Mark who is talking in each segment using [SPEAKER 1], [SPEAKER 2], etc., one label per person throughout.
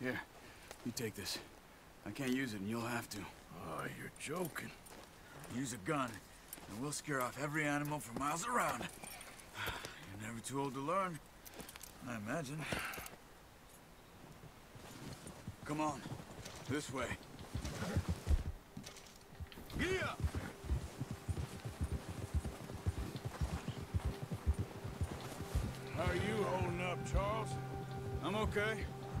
[SPEAKER 1] Here, you take this. I can't use it, and you'll have to.
[SPEAKER 2] Oh, you're joking.
[SPEAKER 1] Use a gun, and we'll scare off every animal for miles around. You're never too old to learn, I imagine. Come on, this way.
[SPEAKER 2] Yeah! How are you holding up, Charles?
[SPEAKER 1] I'm okay,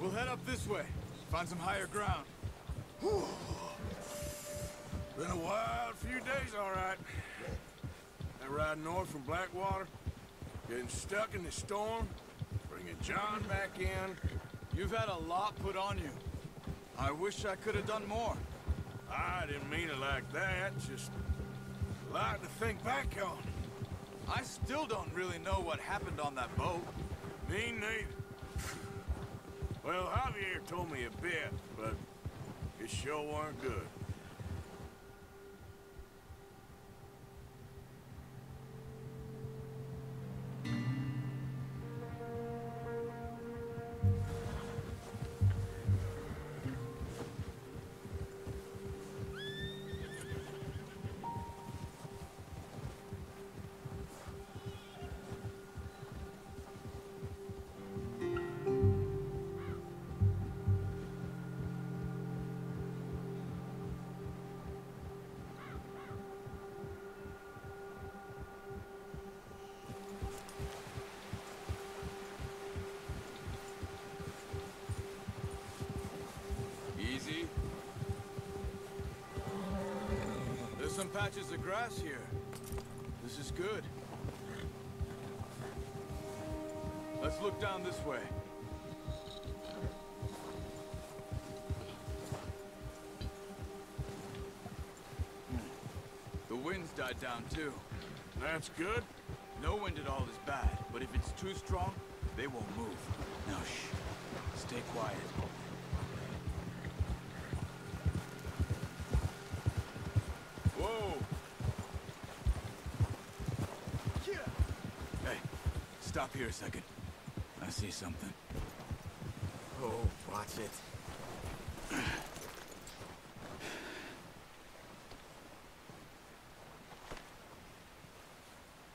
[SPEAKER 1] We'll head up this way, find some higher ground.
[SPEAKER 2] Whew. Been a wild few days, all right. That ride north from Blackwater, getting stuck in the storm, bringing John back in.
[SPEAKER 1] You've had a lot put on you. I wish I could have done more.
[SPEAKER 2] I didn't mean it like that, just a lot to think back on.
[SPEAKER 1] I still don't really know what happened on that boat.
[SPEAKER 2] Me neither. Well, Javier told me a bit, but it sure weren't good.
[SPEAKER 1] Patches of grass here. This is good. Let's look down this way. The wind's died down too.
[SPEAKER 2] That's good.
[SPEAKER 1] No wind at all is bad, but if it's too strong, they won't move. Now shh. Stay quiet. Stop here a second. I see something.
[SPEAKER 3] Oh, watch it.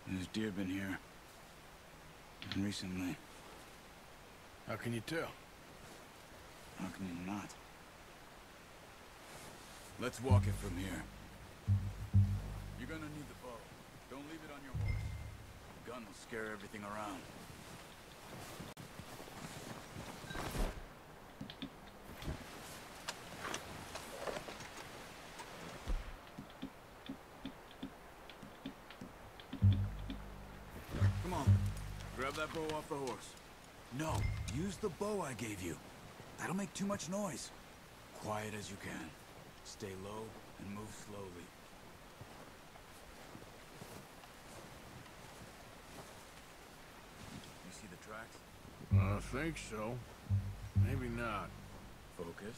[SPEAKER 1] There's deer been here. And recently.
[SPEAKER 2] How can you tell?
[SPEAKER 1] How can you not? Let's walk it from here. You're gonna need the bow. Don't leave it on your horse. The gun will scare everything around. Come on, grab that bow off the horse.
[SPEAKER 3] No, use the bow I gave you. That'll make too much noise.
[SPEAKER 1] Quiet as you can. Stay low and move slowly.
[SPEAKER 2] I think so. Maybe not.
[SPEAKER 1] Focus.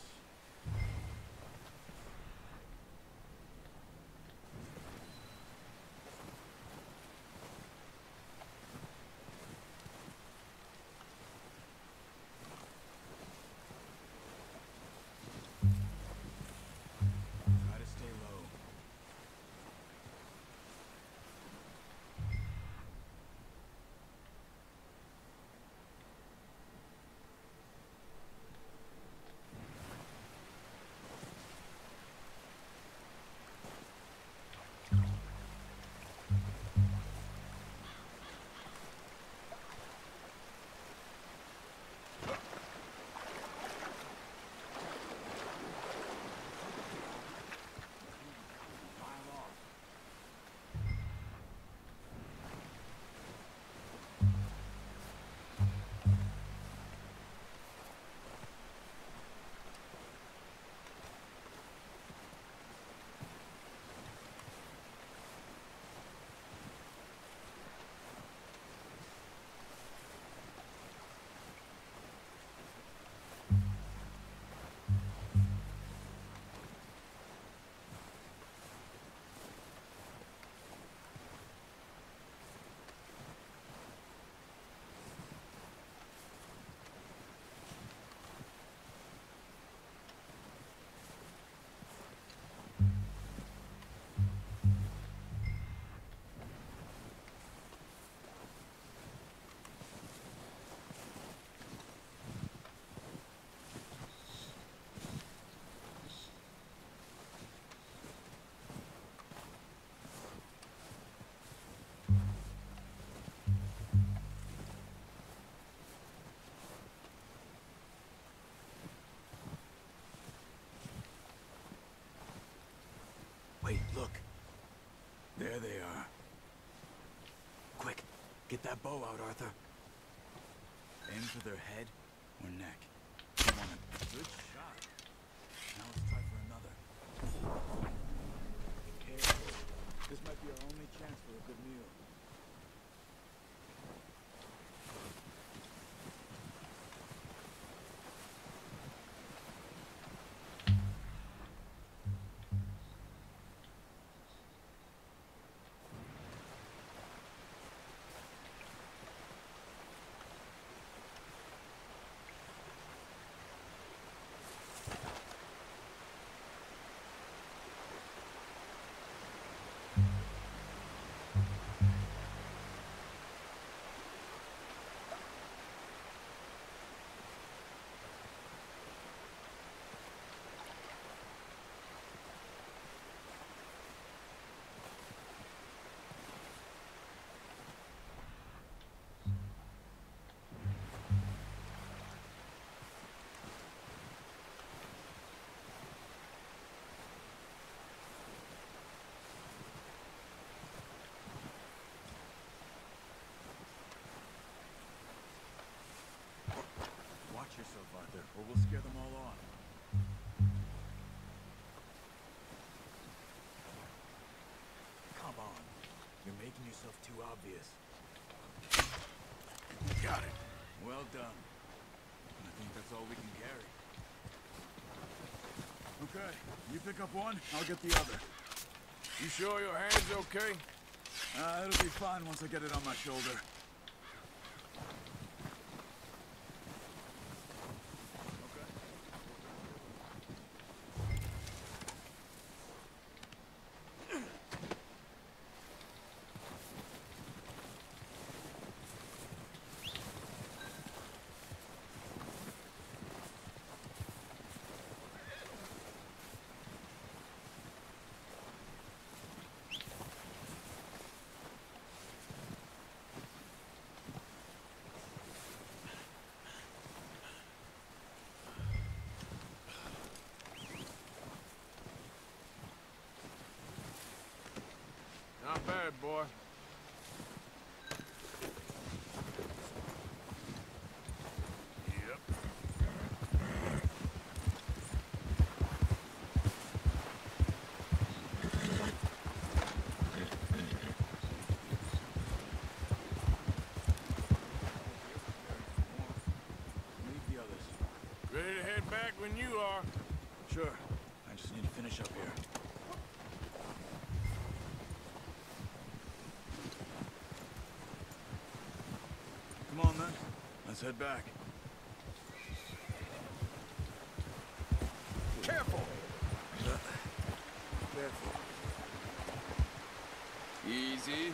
[SPEAKER 3] Look. There they are. Quick, get that bow out, Arthur.
[SPEAKER 1] Aim for their head or neck. Come on. Good shot. Now let's try for another. Careful. This might be our only chance for a good meal. Making yourself too obvious.
[SPEAKER 2] Got it.
[SPEAKER 1] Well done. I think that's all we can carry. Okay, you pick up one, I'll get the other.
[SPEAKER 2] You sure your hand's okay?
[SPEAKER 1] Uh, it'll be fine once I get it on my shoulder. word,
[SPEAKER 2] boy. Ready to head back when you are.
[SPEAKER 1] Sure. I just need to finish up here. Let's head back.
[SPEAKER 2] Careful!
[SPEAKER 1] Careful. Easy.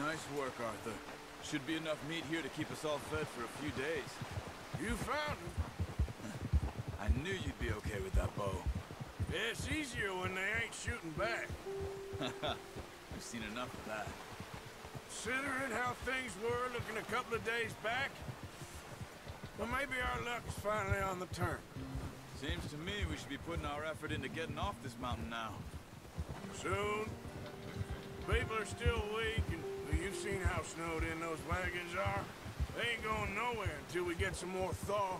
[SPEAKER 1] Nice work, Arthur. Should be enough meat here to keep us all fed for a few days.
[SPEAKER 2] You found him.
[SPEAKER 1] I knew you'd be okay with that bow.
[SPEAKER 2] Yeah, it's easier when they ain't shooting back.
[SPEAKER 1] I've seen enough of that.
[SPEAKER 2] Considering how things were looking a couple of days back, well, maybe our luck's finally on the turn.
[SPEAKER 1] Seems to me we should be putting our effort into getting off this mountain now.
[SPEAKER 2] Soon. People are still weak, and well, you've seen how snowed in those wagons are. They ain't going nowhere until we get some more thaw.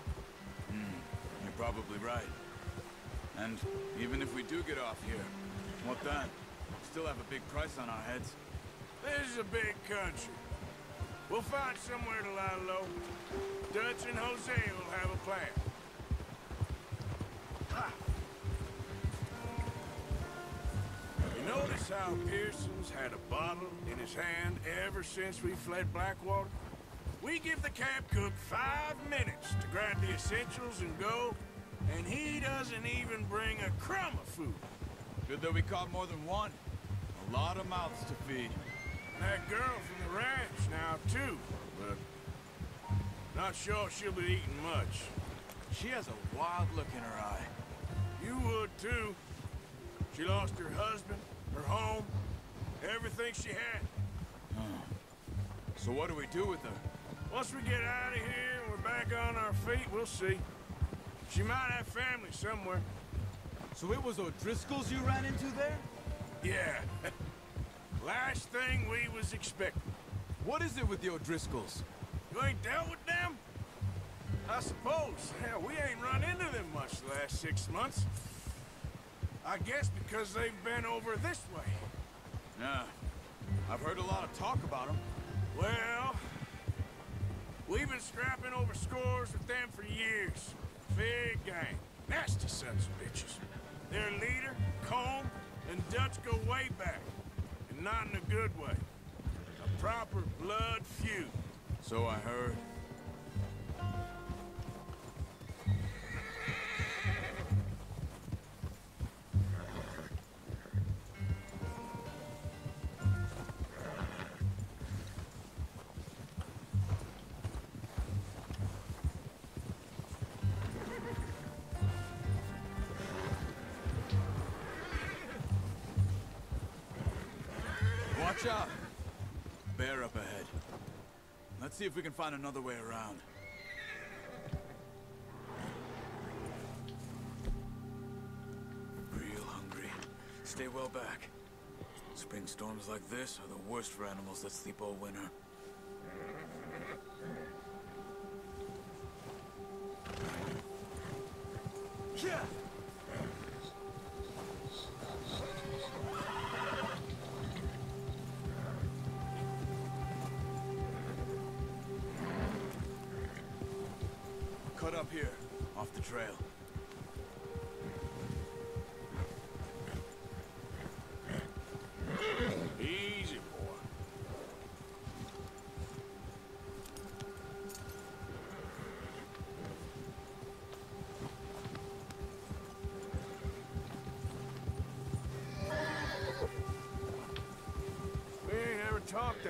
[SPEAKER 1] Hmm, you're probably right. And even if we do get off here, what then? Still have a big price on our heads.
[SPEAKER 2] This is a big country. We'll find somewhere to lie low. Dutch and Hosea will have a plan. Ha! You notice how Pearson's had a bottle in his hand ever since we fled Blackwater? We give the camp cook five minutes to grab the essentials and go, and he doesn't even bring a crumb of food.
[SPEAKER 1] Good that we caught more than one. A lot of mouths to feed.
[SPEAKER 2] And That girl from the ranch now, too, but not sure she'll be eating much.
[SPEAKER 1] She has a wild look in her eye.
[SPEAKER 2] You would, too. She lost her husband, her home, everything she had.
[SPEAKER 1] So what do we do with her?
[SPEAKER 2] Once we get out of here and we're back on our feet, we'll see. She might have family somewhere.
[SPEAKER 1] So it was O'Driscoll's you ran into there?
[SPEAKER 2] Yeah. Last thing we was expecting.
[SPEAKER 1] What is it with the O'Driscolls?
[SPEAKER 2] You ain't dealt with them? I suppose. We ain't run into them much the last six months. I guess because they've been over this way.
[SPEAKER 1] Yeah. I've heard a lot of talk about them.
[SPEAKER 2] Well, we've been scrapping over scores with them for years. Big gang. Nasty sons of bitches. Their leader, Colm, and Dutch go way back. And not in a good way. A proper blood feud.
[SPEAKER 1] So I heard. Let's see if we can find another way around. Real hungry. Stay well back. Spring storms like this are the worst for animals that sleep all winter.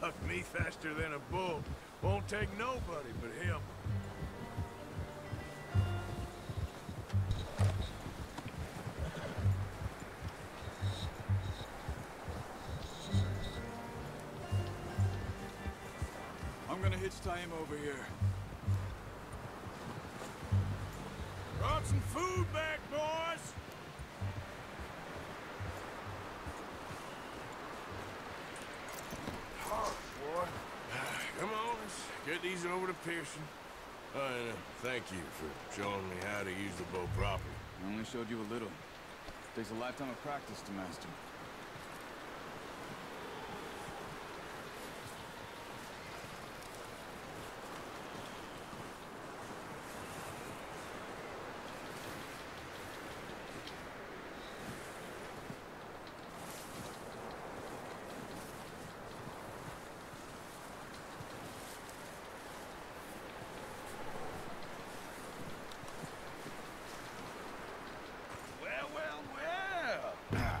[SPEAKER 2] Bucked me faster than a bull. Won't take nobody but him.
[SPEAKER 1] I'm gonna hitch him over here.
[SPEAKER 2] To Pearson. Uh, and, uh, thank you for showing me how to use the bow properly.
[SPEAKER 1] I only showed you a little. It takes a lifetime of practice to master.
[SPEAKER 4] Well, well, well.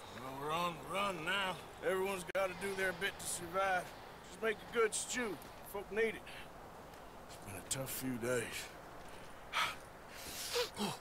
[SPEAKER 2] We're on the run now. Everyone's got to do their bit to survive. Just make a good stew. Folk need it. It's been a tough few days. Oh.